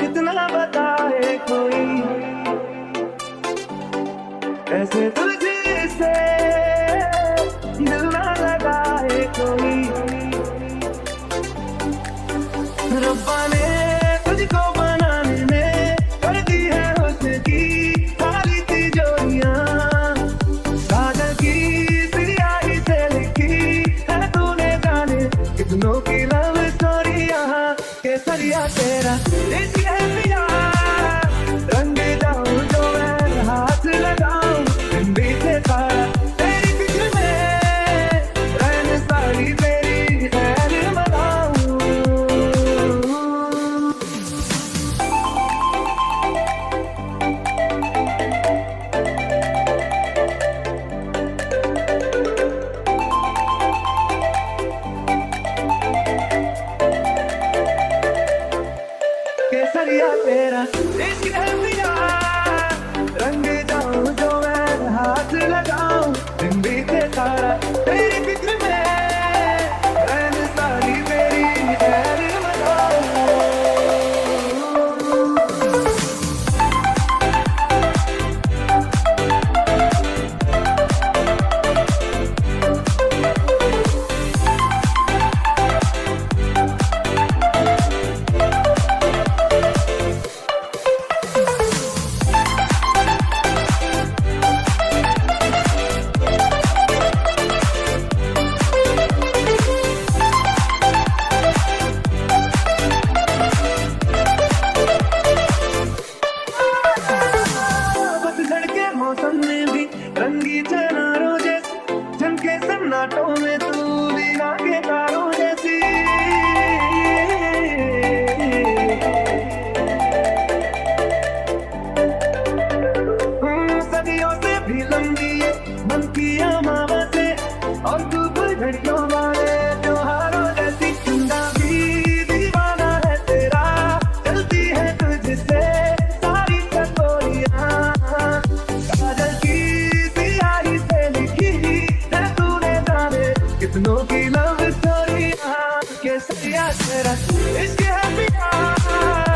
कितना बताए कोई? ऐसे तुझसे दिल ना लगाए कोई। रब्बा ने a pena. Escreve स्टोरियाँ केसरिया तेरा इश्क है पिया रंग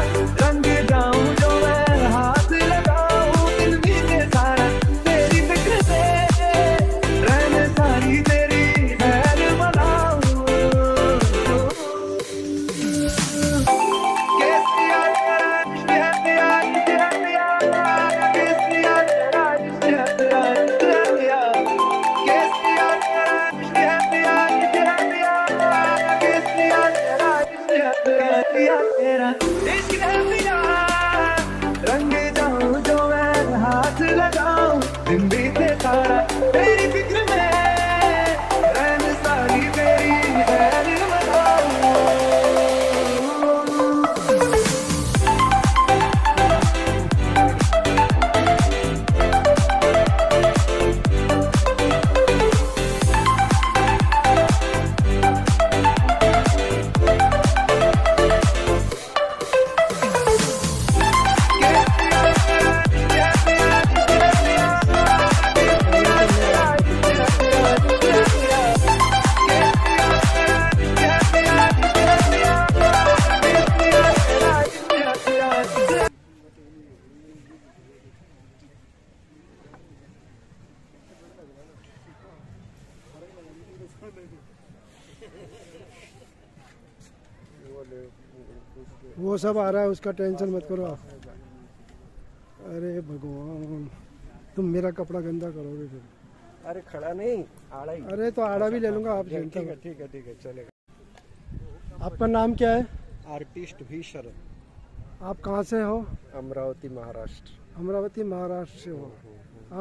तेरा। देश की धरती रंग जाऊँ, जो मैं हाथ लगाऊँ। दिन बीते सारा, तेरी फ़िक्र में वो सब आ रहा है उसका टेंशन मत करो आप। अरे भगवान तुम मेरा कपड़ा गंदा करोगे फिर। अरे खड़ा नहीं आड़ा ही। अरे तो आड़ा भी ले लूँगा आप ठीक है ठीक है ठीक है चलेगा। आपका नाम क्या है? आर्टिस्ट भी शरद आप कहाँ से हो? अमरावती महाराष्ट्र। अमरावती महाराष्ट्र से हो।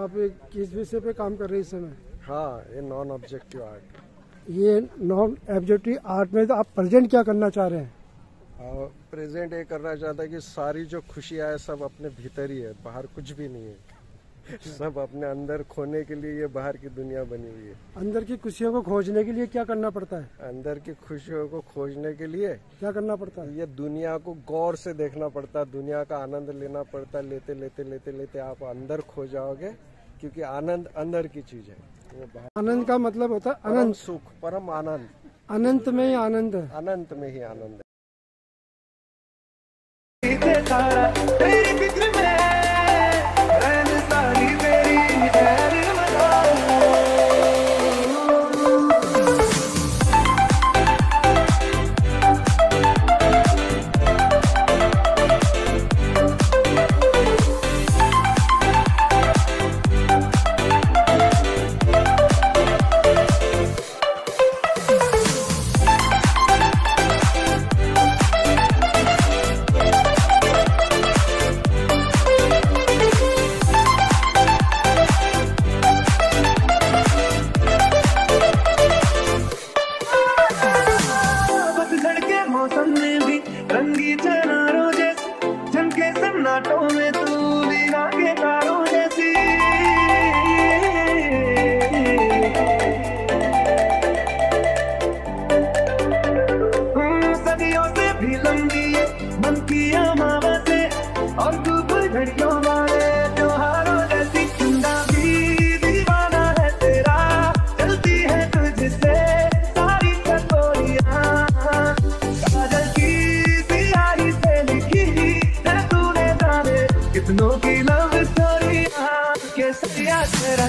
आप एक किस विषय पे काम कर रहे हैं इस समय? हाँ ये नॉन ऑब्जेक्टिव आर्ट ये नॉन ऑब्जेक्टिव आर्ट में तो आप प्रेजेंट क्या करना चाह रहे हैं? प्रेजेंट ये करना चाहता है कि सारी जो खुशियाँ है सब अपने भीतर ही है बाहर कुछ भी नहीं है। सब अपने अंदर खोने के लिए ये बाहर की दुनिया बनी हुई है। अंदर की खुशियों को खोजने के लिए क्या करना पड़ता है? अंदर की खुशियों को खोजने के लिए क्या करना पड़ता है? ये दुनिया को गौर से देखना पड़ता है दुनिया का आनंद लेना पड़ता है लेते लेते लेते लेते आप अंदर खो जाओगे क्योंकि आनंद अंदर की चीज़ है। आनंद का मतलब होता है अनंत। सुख परम आनंद। अनंत में ही आनंद है। अनंत में ही आनंद है। सीते सारा घड़ियों वाले त्योहारों जैसी भी दीवाना है तेरा। चलती है तुझसे सारी काजल की सियाही से लिखी है तूने जाने कितनों की लव स्टोरियाँ। के सरिया तेरा